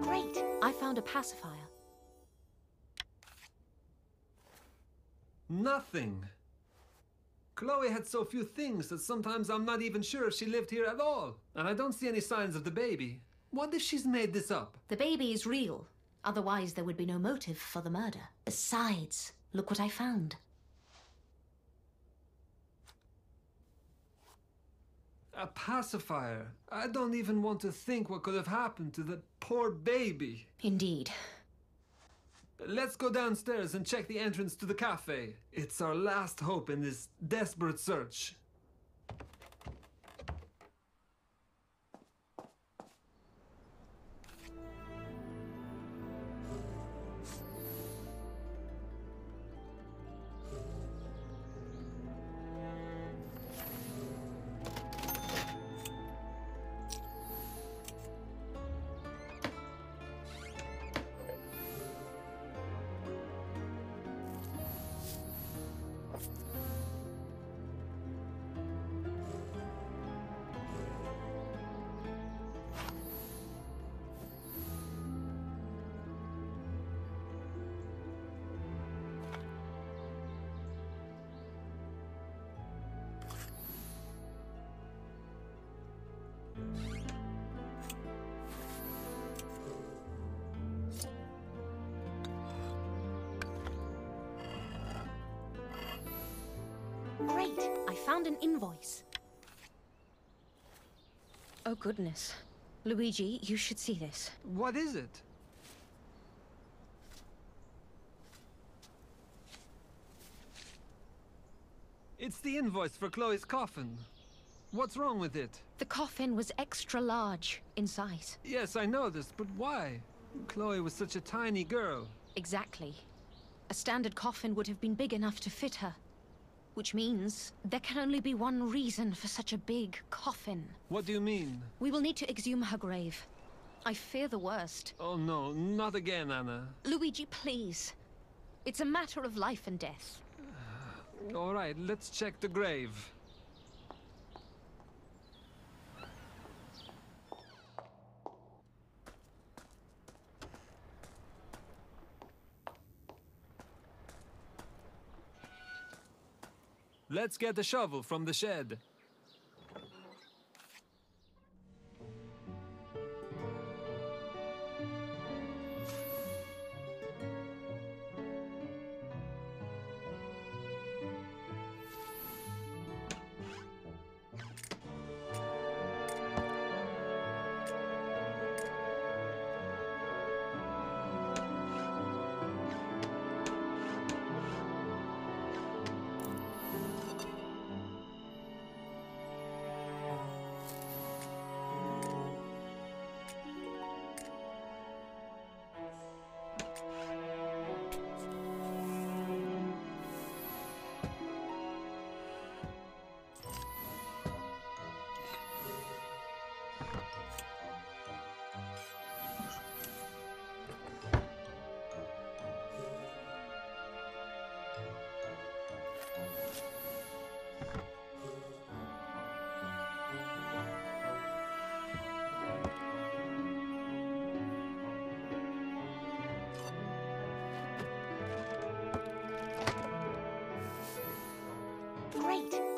Great, I found a pacifier. Nothing. Chloe had so few things that sometimes I'm not even sure if she lived here at all. And I don't see any signs of the baby. What if she's made this up? The baby is real. Otherwise, there would be no motive for the murder. Besides, look what I found. A pacifier. I don't even want to think what could have happened to the poor baby. Indeed. Let's go downstairs and check the entrance to the cafe. It's our last hope in this desperate search. Great, I found an invoice. Oh goodness. Luigi, you should see this. What is it? It's the invoice for Chloe's coffin. What's wrong with it? The coffin was extra large in size. Yes, I know this, but why? Chloe was such a tiny girl. Exactly. A standard coffin would have been big enough to fit her. Which means there can only be one reason for such a big coffin. What do you mean? We will need to exhume her grave. I fear the worst. Oh no, not again, Anna. Luigi, please. It's a matter of life and death. All right, let's check the grave. Let's get the shovel from the shed.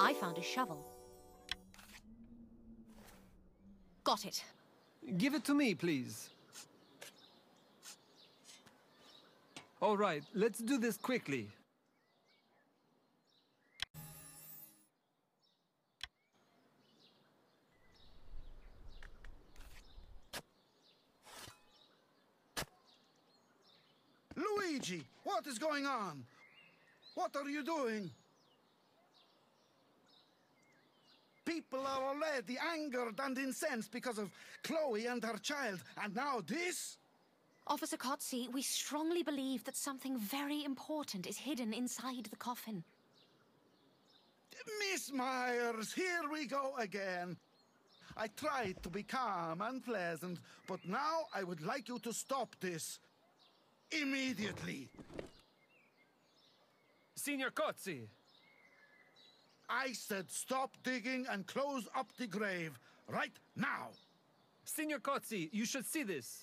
I found a shovel. Got it. Give it to me, please. All right, let's do this quickly. Luigi, what is going on? What are you doing? People are already angered and incensed because of Chloe and her child, and now this? Officer Cozzi, we strongly believe that something very important is hidden inside the coffin. Miss Myers, here we go again. I tried to be calm and pleasant, but now I would like you to stop this. Immediately. Signor Cozzi! I said stop digging and close up the grave. Right now. Signor Cozzi, you should see this.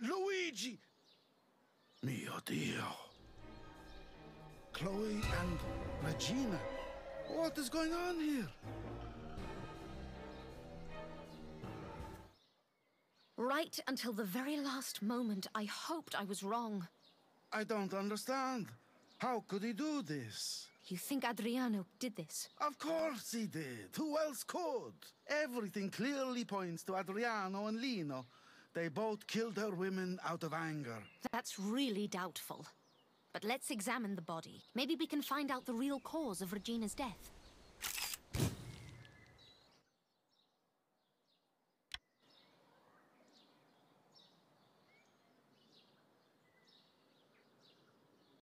Luigi! Mio Dio. Chloe and Regina. What is going on here? Right until the very last moment, I hoped I was wrong. I don't understand. How could he do this? You think Adriano did this? Of course he did. Who else could? Everything clearly points to Adriano and Lino. They both killed their women out of anger. That's really doubtful. But let's examine the body. Maybe we can find out the real cause of Regina's death.